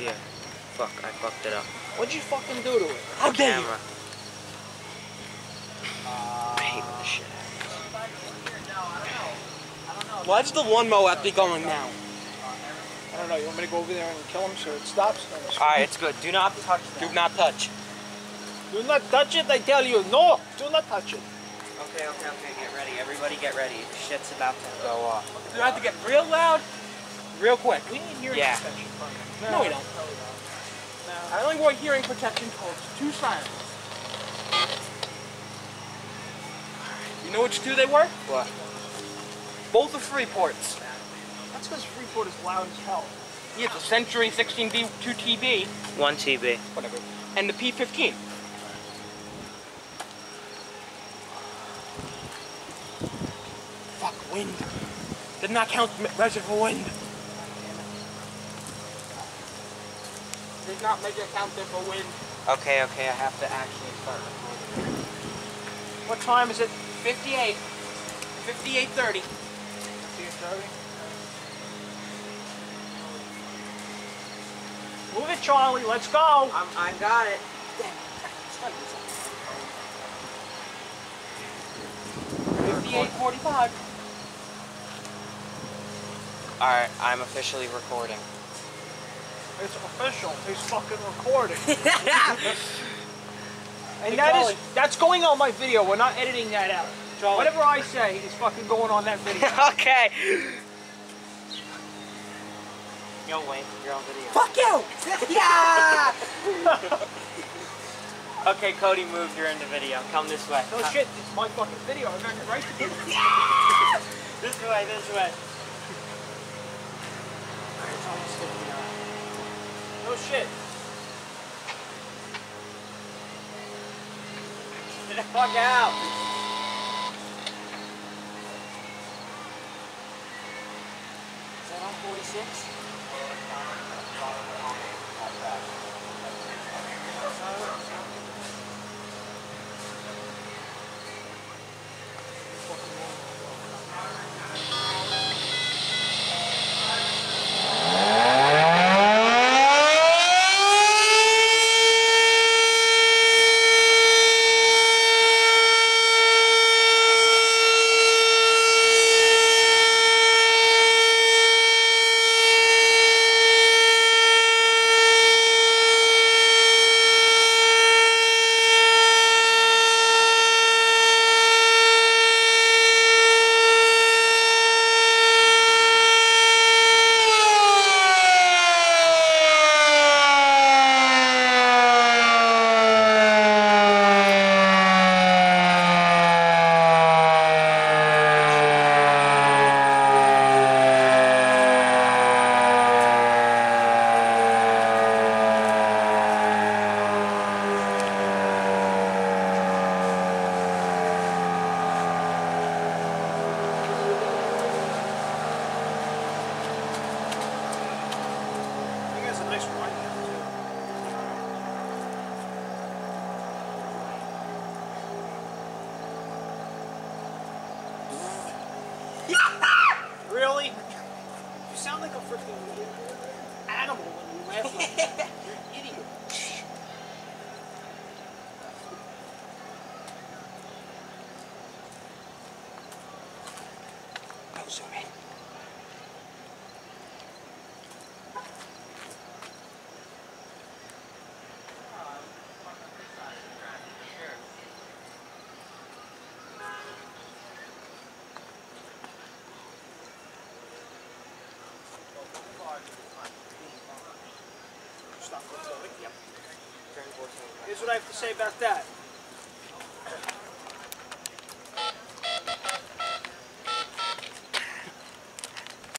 Yeah. Fuck, I fucked it up. What'd you fucking do to it? How dare you? Uh, I hate when this shit Why does the one mo have to be going now? I don't know. You want me to go over there and kill him so it stops? Alright, it's good. Do not touch Do not touch. Do not touch it, I tell you. No, do not touch it. Okay, okay, okay. Get ready. Everybody get ready. Shit's about to go off. You have to get real loud, real quick. We need hearing Yeah. protection. No, we don't. I only hearing protection codes. Two sirens. You know which two they were? What? Both are Freeports. That's because Freeport is loud as hell. Yeah, the Century 16B 2TB, 1 TB. whatever, and the P15. Fuck, wind. Did not count m- reservoir wind. Did not make it count there for wind. Okay, okay. I have to actually start recording. What time is it? 58. 58.30. 58.30? Move it, Charlie. Let's go. I'm, I got it. Fifty-eight forty-five. Alright, I'm officially recording. It's official. He's fucking recording. and Hey, that Charlie. is that's going on my video. We're not editing that out. Charlie. Whatever I say is fucking going on that video. okay. Yo, Wayne, you're on video. Fuck you! yeah! okay, Cody moved. You're in the video. Come this way. No shit. It's my fucking video. I got the right to do it. This way, this way. Shit. Get the fuck out. Is that on 46? Freaking animal when you laugh like that. You're an idiot. Zoom in. Here's what I have to say about that.